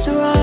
was right.